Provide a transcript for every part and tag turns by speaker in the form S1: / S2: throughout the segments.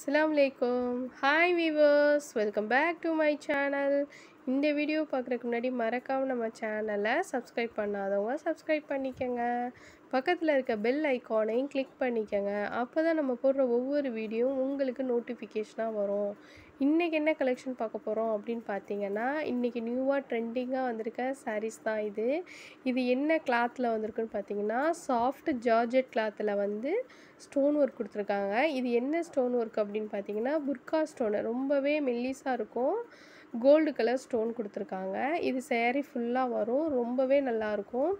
S1: அஸ்ஸலாமு அலைக்கும் hi viewers welcome back to my channel இந்த வீடியோ பார்க்குறதுக்கு முன்னாடி மறக்காம நம்ம சேனலை சப்ஸ்கிரைப் பண்ணாதவங்க சப்ஸ்கிரைப் பண்ணிக்கோங்க. பக்கத்தில் இருக்க பெல் ஐக்கானையும் கிளிக் பண்ணிக்கோங்க. அப்போ தான் நம்ம போடுற ஒவ்வொரு வீடியோவும் உங்களுக்கு நோட்டிஃபிகேஷனாக வரும். இன்றைக்கி என்ன கலெக்ஷன் பார்க்க போகிறோம் அப்படின்னு பார்த்தீங்கன்னா இன்றைக்கி நியூவாக ட்ரெண்டிங்காக வந்திருக்க சாரீஸ் தான் இது. இது என்ன கிளாத்தில் வந்திருக்குன்னு பார்த்தீங்கன்னா சாஃப்ட் ஜார்ஜெட் கிளாத்தில் வந்து ஸ்டோன் ஒர்க் கொடுத்துருக்காங்க. இது என்ன ஸ்டோன் ஒர்க் அப்படின்னு பார்த்தீங்கன்னா புர்கா ஸ்டோனு ரொம்பவே மெல்லிஸாக இருக்கும். கோல்டு கலர் ஸ்டோன் கொடுத்துருக்காங்க. இது சேரீ ஃபுல்லாக வரும். ரொம்பவே நல்லாயிருக்கும்.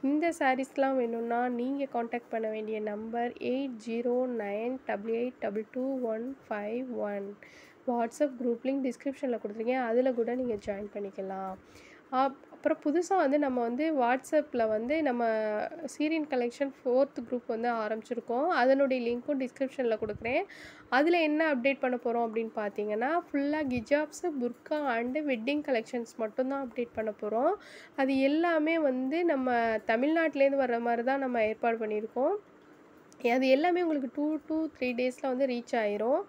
S1: இந்த சாரீஸ்லாம் வேணும்னா நீங்கள் காண்டாக்ட் பண்ண வேண்டிய number eight zero nine double eight double two one five one WhatsApp group link டிஸ்கிரிப்ஷனில் கொடுத்துருக்கேன். அதில் கூட நீங்கள் ஜாயின் பண்ணிக்கலாம். அப்புறம் புதுசாக வந்து நம்ம வந்து வாட்ஸ்அப்பில் வந்து நம்ம சீரியன் கலெக்ஷன் ஃபோர்த் குரூப் வந்து ஆரம்பிச்சிருக்கோம். அதனுடைய லிங்க்கும் டிஸ்கிரிப்ஷனில் கொடுக்குறேன். அதில் என்ன அப்டேட் பண்ண போகிறோம் அப்படின்னு பார்த்தீங்கன்னா ஃபுல்லாக கிஜாப்ஸு புர்கா அண்டு வெட்டிங் கலெக்ஷன்ஸ் மட்டும்தான் அப்டேட் பண்ண போகிறோம் அது எல்லாமே வந்து நம்ம தமிழ்நாட்டிலேருந்து வர்ற மாதிரி தான் நம்ம ஏற்பாடு பண்ணியிருக்கோம். அது எல்லாமே உங்களுக்கு டூ டூ த்ரீ டேஸில் வந்து ரீச் ஆயிரும்.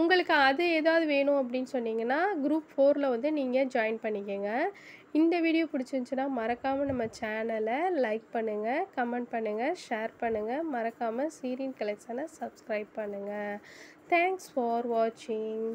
S1: உங்களுக்கு அது ஏதாவது வேணும் அப்படின்னு சொன்னீங்கன்னா குரூப் ஃபோரில் வந்து நீங்கள் ஜாயின் பண்ணிக்கோங்க. இந்த வீடியோ பிடிச்சிருந்துச்சுன்னா மறக்காமல் நம்ம சேனலை லைக் பண்ணுங்கள் கமெண்ட் பண்ணுங்கள் ஷேர் பண்ணுங்கள் மறக்காமல் சீரியன் கலெக்ஷனை சப்ஸ்கிரைப் பண்ணுங்கள் தேங்க்ஸ் ஃபார் வாட்சிங்